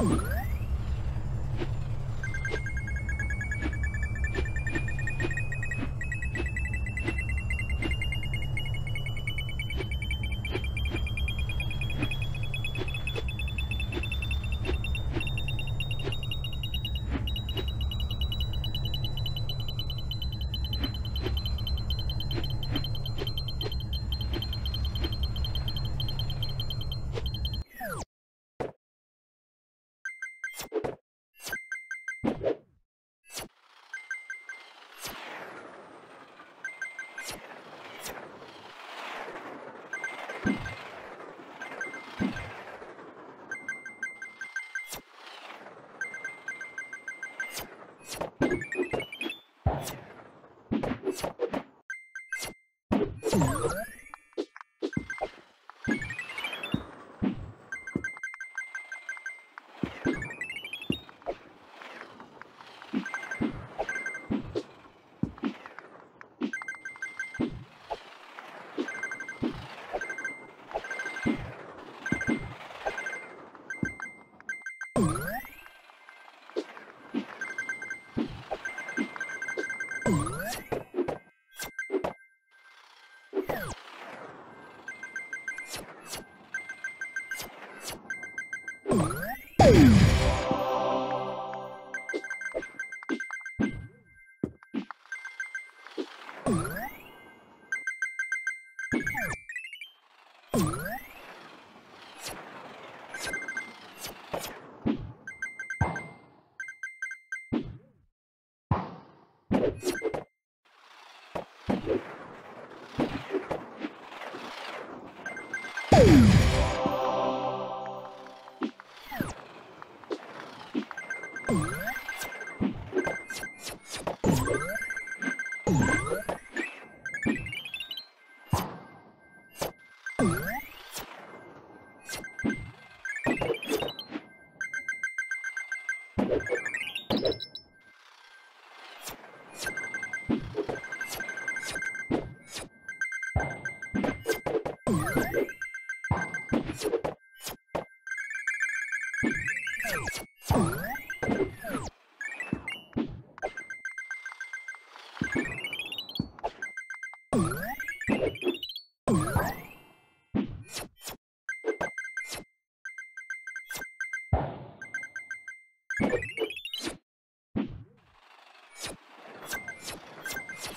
you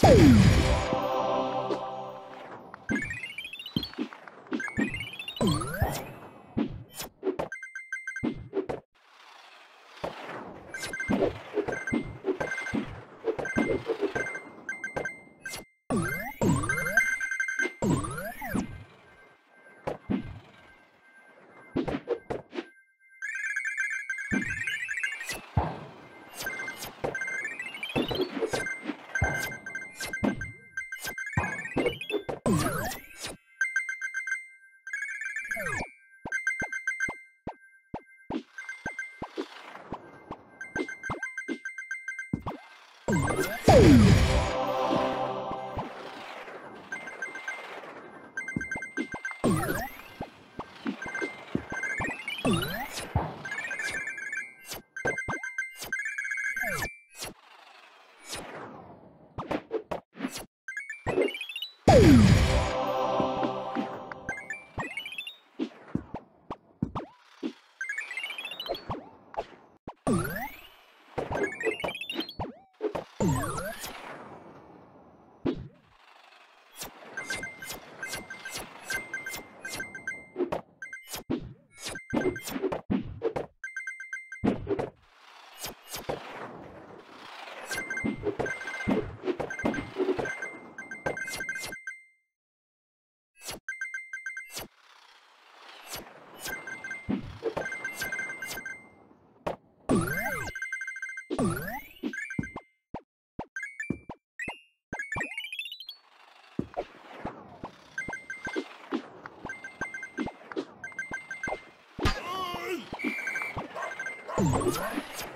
Boom! you Let's go.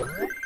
了。